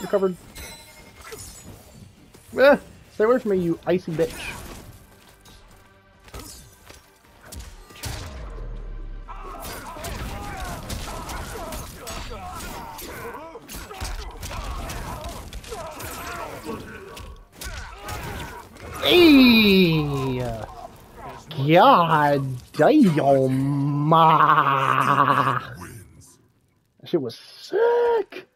You're covered. Eh, stay away from me, you icy bitch. Hey! God damn! That shit was sick!